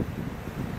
あ。